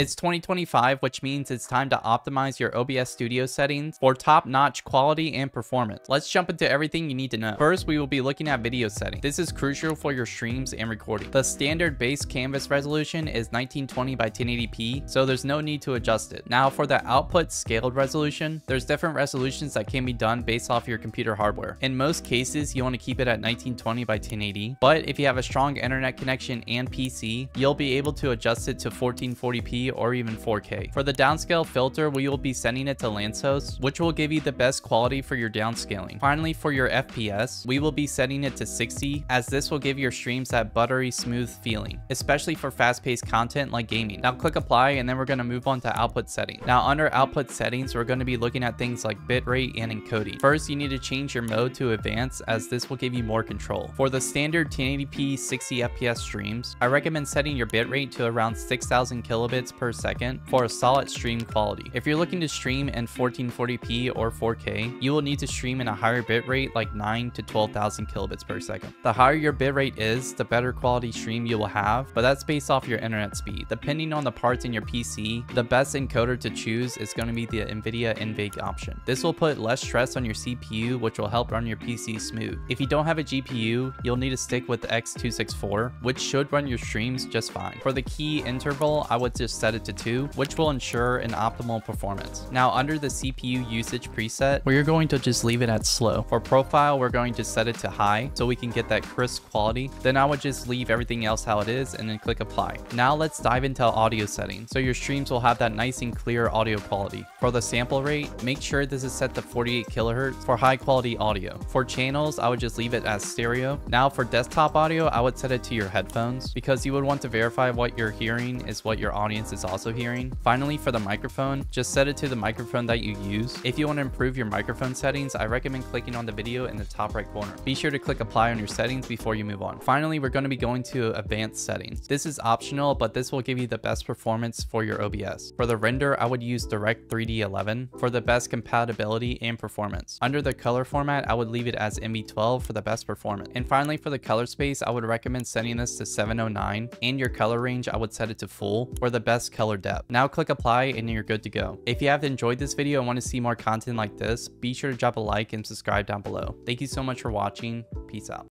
It's 2025, which means it's time to optimize your OBS studio settings for top-notch quality and performance. Let's jump into everything you need to know. First, we will be looking at video settings. This is crucial for your streams and recording. The standard base canvas resolution is 1920 by 1080p, so there's no need to adjust it. Now for the output scaled resolution, there's different resolutions that can be done based off your computer hardware. In most cases, you want to keep it at 1920 by 1080, but if you have a strong internet connection and PC, you'll be able to adjust it to 1440p or even 4K. For the downscale filter, we will be sending it to Lanczos, which will give you the best quality for your downscaling. Finally, for your FPS, we will be setting it to 60 as this will give your streams that buttery smooth feeling, especially for fast-paced content like gaming. Now click apply and then we're going to move on to output settings. Now under output settings, we're going to be looking at things like bitrate and encoding. First, you need to change your mode to advanced as this will give you more control. For the standard 1080p 60 FPS streams, I recommend setting your bitrate to around 6000 kilobits per second for a solid stream quality. If you're looking to stream in 1440p or 4K, you will need to stream in a higher bitrate like 9 to 12,000 kilobits per second. The higher your bitrate is, the better quality stream you will have, but that's based off your internet speed. Depending on the parts in your PC, the best encoder to choose is going to be the NVIDIA NVENC option. This will put less stress on your CPU, which will help run your PC smooth. If you don't have a GPU, you'll need to stick with the X264, which should run your streams just fine. For the key interval, I would just set it to 2, which will ensure an optimal performance. Now under the CPU usage preset, we're going to just leave it at slow. For profile, we're going to set it to high so we can get that crisp quality. Then I would just leave everything else how it is and then click apply. Now let's dive into audio settings so your streams will have that nice and clear audio quality. For the sample rate, make sure this is set to 48 kilohertz for high quality audio. For channels, I would just leave it as stereo. Now for desktop audio, I would set it to your headphones because you would want to verify what you're hearing is what your audience is is also hearing. Finally, for the microphone, just set it to the microphone that you use. If you want to improve your microphone settings, I recommend clicking on the video in the top right corner. Be sure to click apply on your settings before you move on. Finally, we're going to be going to advanced settings. This is optional, but this will give you the best performance for your OBS. For the render, I would use Direct 3D 11 for the best compatibility and performance. Under the color format, I would leave it as NV12 for the best performance. And finally, for the color space, I would recommend setting this to 709 and your color range, I would set it to full for the best color depth. Now click apply and you're good to go. If you have enjoyed this video and want to see more content like this, be sure to drop a like and subscribe down below. Thank you so much for watching. Peace out.